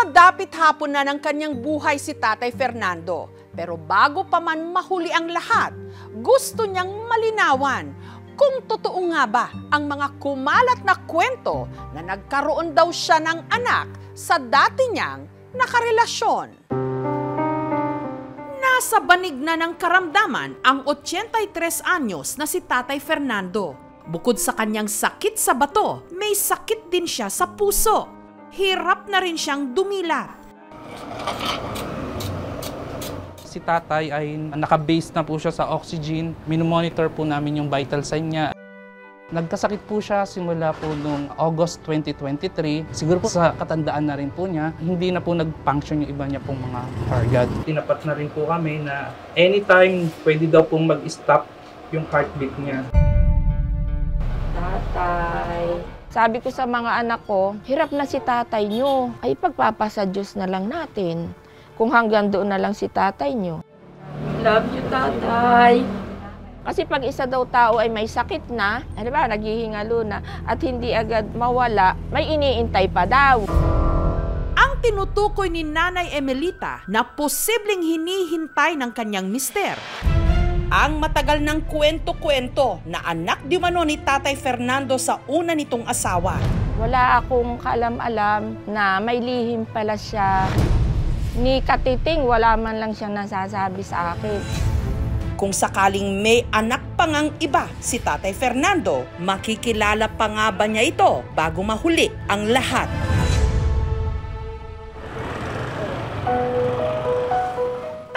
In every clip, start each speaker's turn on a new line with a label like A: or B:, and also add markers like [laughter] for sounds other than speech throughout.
A: Nasa dapit hapon na ng kanyang buhay si Tatay Fernando. Pero bago pa man mahuli ang lahat, gusto niyang malinawan kung totoo nga ba ang mga kumalat na kwento na nagkaroon daw siya ng anak sa dati niyang nakarelasyon. Nasa banig na ng karamdaman ang 83 anyos na si Tatay Fernando. Bukod sa kanyang sakit sa bato, may sakit din siya sa puso. Hirap na rin siyang dumilat.
B: Si tatay ay nakabase na po siya sa oxygen. Minomonitor po namin yung vital sign niya. Nagkasakit po siya simula po noong August 2023. Siguro po sa katandaan na rin po niya, hindi na po nag-function yung iba niya pong mga organ. Tinapat na rin po kami na anytime pwede daw pong mag-stop yung heartbeat niya.
C: Tatay. Sabi ko sa mga anak ko, hirap na si tatay nyo. Ay pagpapasa Diyos na lang natin. Kung hanggang doon na lang si tatay nyo. Love you, tatay. Kasi pag isa daw tao ay may sakit na, ano ba, naghihingalo na, at hindi agad mawala, may iniintay pa daw.
A: Ang tinutukoy ni Nanay Emelita na posibleng hinihintay ng kanyang mister. Ang matagal ng kwento-kwento na anak di mano ni Tatay Fernando sa una nitong asawa.
C: Wala akong kaalam-alam na may lihim pala siya. Ni Katiting, wala man lang siyang nasasabi sa akin.
A: Kung sakaling may anak pa ngang iba si Tatay Fernando, makikilala pa nga ba niya ito bago mahuli ang lahat?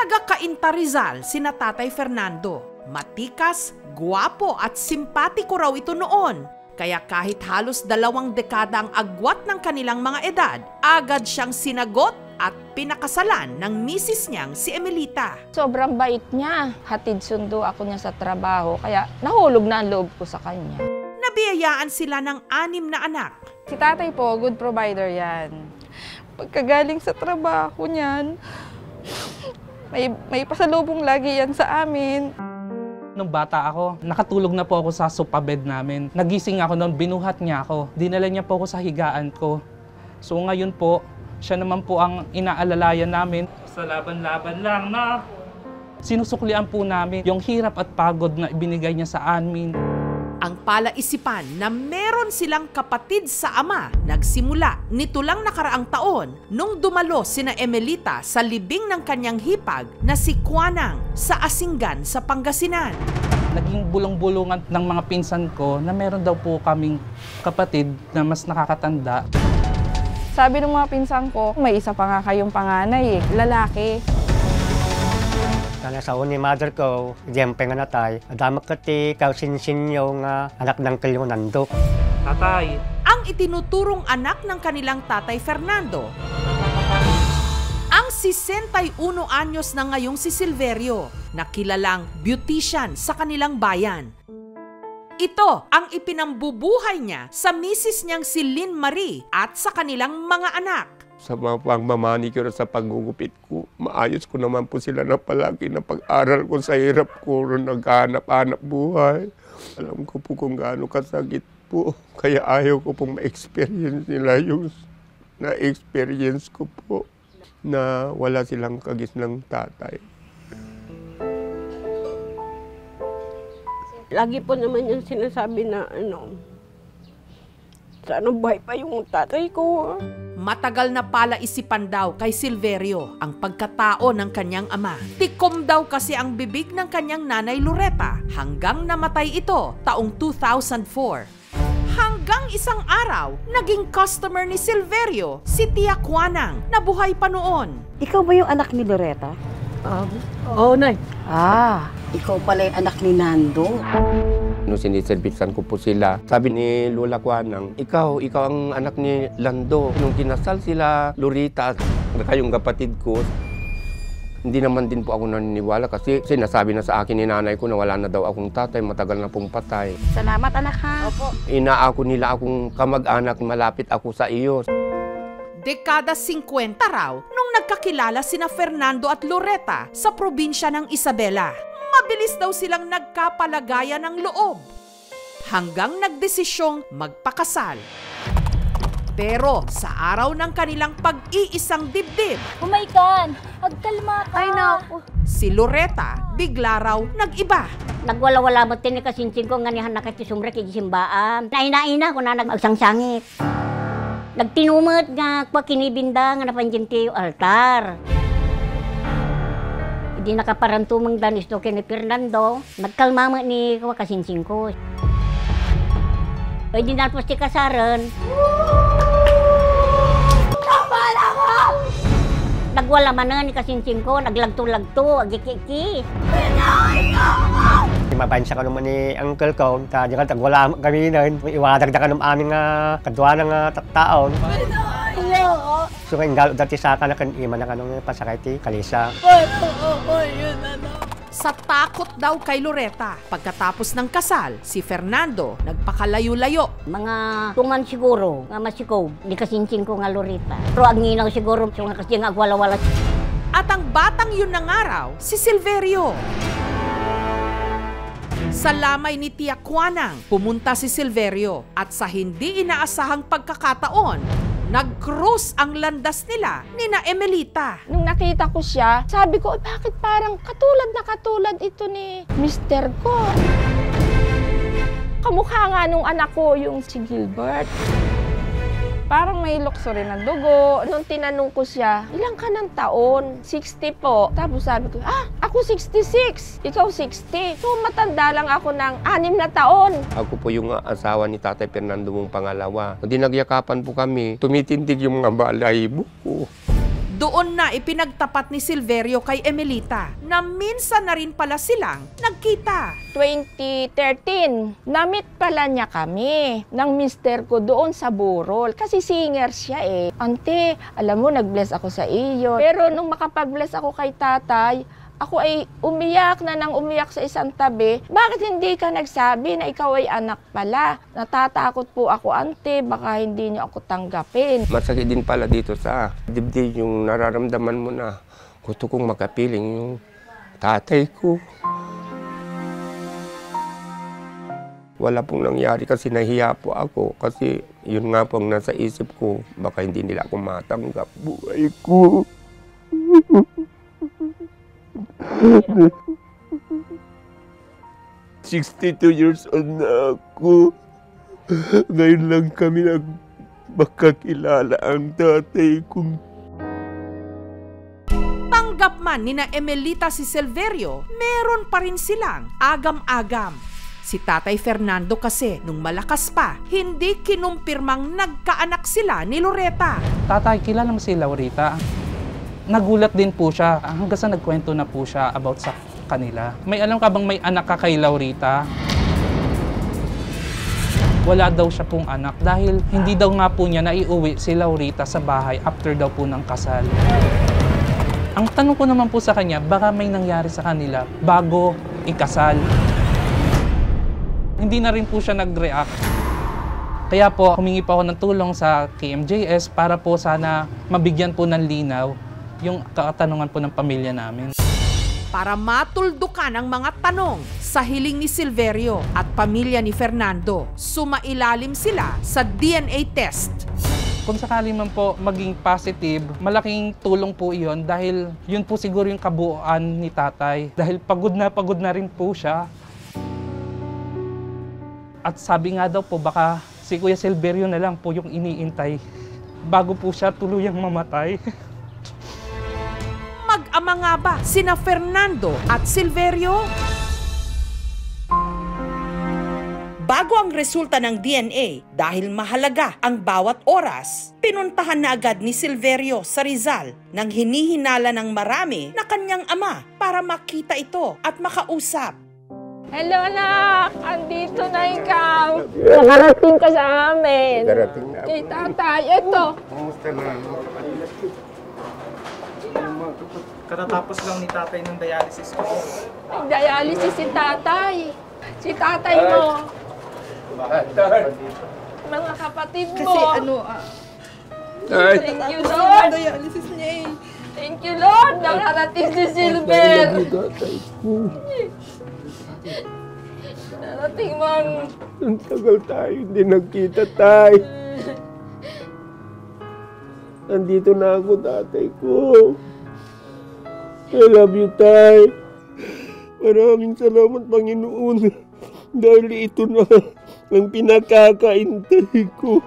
A: Taga-Cainta Rizal si Tatay Fernando. Matikas, guwapo at simpatiko raw ito noon. Kaya kahit halos dalawang dekada ang agwat ng kanilang mga edad, agad siyang sinagot at pinakasalan ng misis niyang si Emelita.
C: Sobrang bait niya. Hatid sundo ako niya sa trabaho, kaya nahulog na ang loob ko sa kanya.
A: Nabiyayaan sila ng anim na anak.
D: Si tatay po, good provider yan. Pagkagaling sa trabaho niyan, may, may pasalubong lagi yan sa amin.
B: Nung bata ako, nakatulog na po ako sa sofa bed namin. Nagising ako noon, binuhat niya ako. Dinala niya po ako sa higaan ko. So ngayon po, siya naman po ang inaalalayan namin. Sa laban-laban lang na sinusuklian po namin yung hirap at pagod na ibinigay niya sa amin.
A: Ang palaisipan na meron silang kapatid sa ama nagsimula nito lang nakaraang taon nung dumalo sina Emelita sa libing ng kanyang hipag na si Kwanang sa Asinggan sa Pangasinan.
B: Naging bulong-bulungan ng mga pinsan ko na meron daw po kaming kapatid na mas nakakatanda.
D: Sabi ng mga pinsan ko, may isa pa nga kayong panganay eh, lalaki.
E: Kana sa uni mother ko, jempe nga natay. Adama kati kausinsin yung uh, anak ng kalyong nandok.
B: Tatay,
A: Ang itinuturong anak ng kanilang tatay Fernando. Ang 61 anyos na ngayong si Silverio, na kilalang beautician sa kanilang bayan. Ito ang ipinambubuhay niya sa misis niyang si Lynn Marie at sa kanilang mga anak.
F: Sa mga pagmamanicure at sa paggugupit ko. Maayos ko naman po sila na palagi na pag-aral ko sa hirap ko rin naghanap-hanap buhay. Alam ko po kung gaano kasakit po. [laughs] Kaya ayaw ko pong ma-experience nila yung na-experience ko po na wala silang kagis ng tatay.
G: Lagi po naman yung sinasabi na ano, sana buhay pa yung tatay ko.
A: Matagal na pala isipan daw kay Silverio ang pagkatao ng kanyang ama. Tikom daw kasi ang bibig ng kanyang nanay Loretta hanggang namatay ito taong 2004. Hanggang isang araw, naging customer ni Silverio si Tia Kwanang na buhay pa noon.
H: Ikaw ba yung anak ni Loretta?
G: Oo, Nay.
H: Ah, ikaw pala yung anak ni Nando.
F: Nung siniservisan ko po sila, sabi ni Lola Kwanang, ikaw, ikaw ang anak ni Lando. Nung kinasal sila, Lorita, kayong kapatid ko, hindi naman din po ako naniniwala kasi sinasabi na sa akin ni nanay ko na wala na daw akong tatay, matagal na pong patay.
H: Salamat anak ha. Opo.
F: Inaako nila akong kamag-anak, malapit ako sa iyo.
A: Dekada 50 raw nung nagkakilala sina Fernando at Loretta sa probinsya ng Isabela. Mabilis daw silang nagkapalagayan ng loob hanggang nagdesisyong magpakasal. Pero sa araw ng kanilang pag-iisang dibdib,
I: Humaikan! Agkalma ka! Ay, naku!
A: si Loretta bigla raw nag-iba.
I: Nagwala-wala mo tin kasinsing ko nga nihan nakatisumre kay simbaan. Naina-ina ko na nagsangsangit. Nagtinumot nga kwa kinibinda nga napanjin ti altar. Hindi nakaparantumang danis do kay ni Fernando. Nagkalma mo ni kwa kasinsing ko. Pwede na po si kasaran. Nagwala man na ni kasinsing ko, naglagto-lagto, agikiki.
E: Mabansya ka naman ni uncle ko, ta di ka tagwala kami nun. Iwadag na ka ng aming uh, kadwa ng uh, taon. So kaya galo dati sa na kan ima na kanong pasakay ti kalisa.
A: Sa takot daw kay Loretta, pagkatapos ng kasal, si Fernando nagpakalayo-layo.
I: Mga tuman siguro, nga masikob, di kasinsing ko nga lorita. Pero ang nginaw siguro, so nga kasi nga agwala-wala.
A: At ang batang yun ng araw, si Silverio. Sa lamay ni Tia Kwanang, pumunta si Silverio at sa hindi inaasahang pagkakataon, nag-cruise ang landas nila ni na Emelita.
C: Nung nakita ko siya, sabi ko, "Ay, bakit parang katulad na katulad ito ni Mr. ko? Kamukha nga nung anak ko, yung si Gilbert.
D: Parang may rin ng dugo.
C: Nung tinanong ko siya, ilang ka ng taon? 60 po. Tapos sabi ko, ah, ako 66. Ikaw 60. So matanda lang ako ng anim na taon.
F: Ako po yung asawa ni Tatay Fernando mong pangalawa. Hindi nagyakapan po kami. Tumitindig yung mga balahibo ko.
A: Doon na ipinagtapat ni Silverio kay Emelita na minsan na rin pala silang nagkita.
C: 2013, namit pala niya kami ng mister ko doon sa Burol. Kasi singer siya eh. Ante, alam mo, nag-bless ako sa iyo. Pero nung makapag-bless ako kay tatay, ako ay umiyak na nang umiyak sa isang tabi. Bakit hindi ka nagsabi na ikaw ay anak pala? Natatakot po ako, ante. Baka hindi niyo ako tanggapin.
F: Masakit din pala dito sa dibdib yung nararamdaman mo na gusto kong makapiling yung tatay ko. Wala pong nangyari kasi nahiya po ako kasi yun nga pong nasa isip ko baka hindi nila ako matanggap buhay ko. 62 years old na ako. Ngayon lang kami nag makakilala ang tatay kong
A: Tanggap man ni na Emelita si Silverio, meron pa rin silang agam-agam. Si Tatay Fernando kasi, nung malakas pa, hindi kinumpirmang nagkaanak sila ni Loretta.
B: Tatay, kilala mo si Laurita? Nagulat din po siya hanggang sa nagkwento na po siya about sa kanila. May alam ka bang may anak ka kay Laurita? Wala daw siya pong anak dahil hindi daw nga po niya naiuwi si Laurita sa bahay after daw po ng kasal. Ang tanong ko naman po sa kanya, baka may nangyari sa kanila bago ikasal. Hindi na rin po siya nag-react. Kaya po, humingi pa ako ng tulong sa KMJS para po sana mabigyan po ng linaw yung katanungan po ng pamilya namin.
A: Para matuldukan ang mga tanong sa hiling ni Silverio at pamilya ni Fernando, sumailalim sila sa DNA test.
B: Kung sakali man po maging positive, malaking tulong po iyon dahil yun po siguro yung kabuuan ni tatay. Dahil pagod na pagod na rin po siya. At sabi nga daw po baka si Kuya Silverio na lang po yung iniintay bago po siya tuluyang mamatay. [laughs]
A: Mag-ama nga ba sina Fernando at Silverio? Bago ang resulta ng DNA, dahil mahalaga ang bawat oras, pinuntahan na agad ni Silverio sa Rizal nang hinihinala ng marami na kanyang ama para makita ito at makausap.
C: Hello, anak! Andito na ikaw. Nakarating ka sa amin.
F: darating na.
C: Kay tatay, ito.
F: Kumusta na?
J: Katatapos lang ni tatay ng dialysis ko.
C: Nag-dialysis si tatay. Si tatay mo. Mga kapatid mo.
D: Kasi ano, ah,
F: Ay,
C: Thank you, Lord.
D: dialysis niya eh.
C: Thank you, Lord. Nakarating si Silver. Narating mang
F: ang tagal tayo hindi nagkita tayo.
K: Nandito na ako, tatay ko. I love you, tay. Maraming salamat, Panginoon. [laughs] Dahil ito na ang pinakakaintay ko.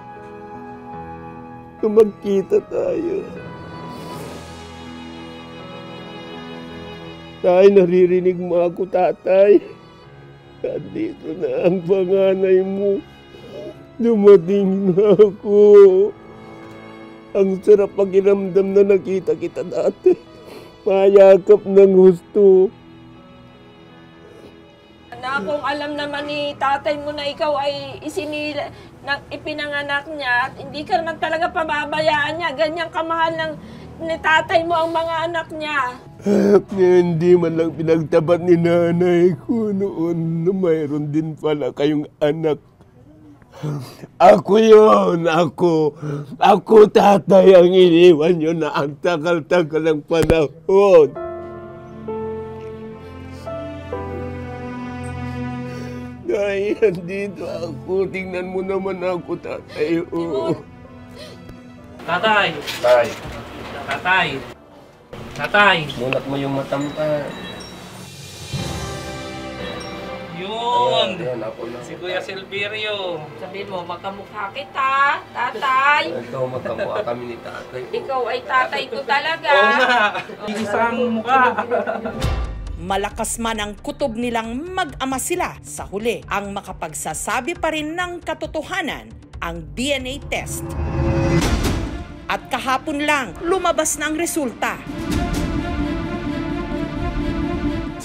K: Na magkita tayo. Tay, naririnig mo ako, tatay. Nandito na ang panganay mo. Dumating na ako. Ang sarap pakiramdam na nakita kita dati. Mayakap ng gusto.
C: Na kung alam naman ni tatay mo na ikaw ay isinila, na, ipinanganak niya at hindi ka naman talaga pababayaan niya. Ganyan kamahal ng ni tatay mo ang mga anak niya.
K: Hindi man lang pinagtapat ni nanay ko noon na mayroon din pala kayong anak. Ako yon, ako. Ako tatay ang iniwan nyo na ang tagal-tagal ng panahon. Dahil andito ako, tingnan mo naman ako, tatay. Oh.
B: Tatay!
K: Tay,
B: Tatay! Tatay!
K: munat mo yung matampa.
B: Yun!
K: Ayan, ako na.
B: Si Kuya Silverio.
C: Sabihin mo, magkamukha kita, tatay.
K: Ito, magkamukha kami ni tatay.
C: Ikaw ay tatay ko talaga.
B: Oo nga! Isang mukha.
L: Malakas man ang kutob nilang mag-ama sila, sa huli ang makapagsasabi pa rin ng katotohanan ang DNA test. At kahapon lang, lumabas na ang resulta.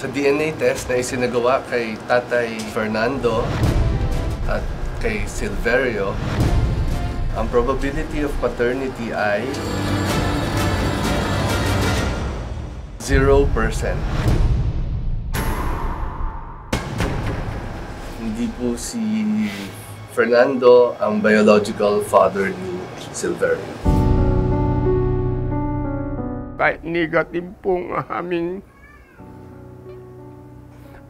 M: Sa DNA test na isinagawa kay Tatay Fernando at kay Silverio, ang probability of paternity ay 0%. Hindi po si Fernando ang biological father ni Silverio.
K: kahit negative pong aming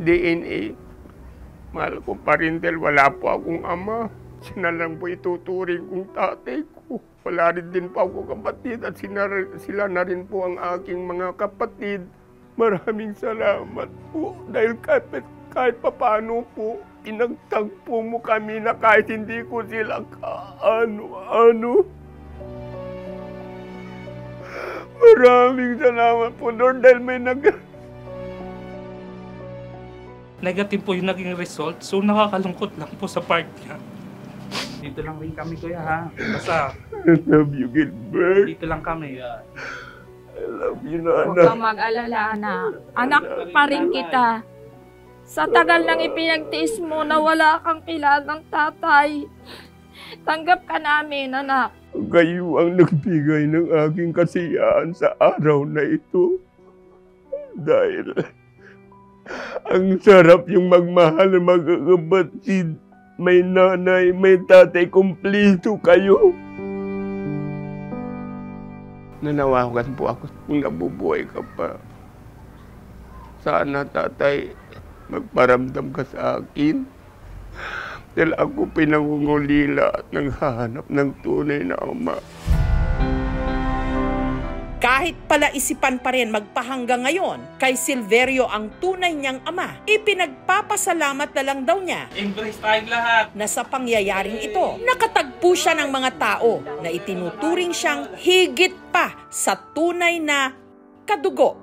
K: DNA, mahal ko pa rin dahil wala po akong ama. Sina lang po ituturing kong tatay ko. Wala rin din po ako kapatid at sina, sila na rin po ang aking mga kapatid. Maraming salamat po dahil kahit, kahit papano po, pinagtagpo mo kami na kahit hindi ko sila kaano-ano. Maraming salamat po, Lord, dahil may nag...
B: Negative po yung naging result. So nakakalungkot lang po sa part niya. Dito lang rin kami kuya ha. Basta
K: I love you, Gilbert.
B: dito lang kami.
K: I love you,
C: Huwag
K: Nana.
C: kang mag-alala na. Anak pa rin kita. Sa tagal nang ipinagtiis mo na wala kang kilalang tatay. Tanggap ka namin, anak.
K: Kayo ang nagbigay ng aking kasiyahan sa araw na ito. Dahil ang sarap yung magmahal ng magkakapatid. May nanay, may tatay, kumplito kayo. Nanawagan po ako kung nabubuhay ka pa. Sana tatay, magparamdam ka sa akin. Dahil ako pinangungulila at naghahanap ng tunay na ama.
L: Kahit pala isipan pa rin magpahanggang ngayon kay Silverio ang tunay niyang ama, ipinagpapasalamat na lang daw niya
B: Embrace tayong lahat.
L: na sa pangyayaring ito, nakatagpo siya ng mga tao na itinuturing siyang higit pa sa tunay na kadugo.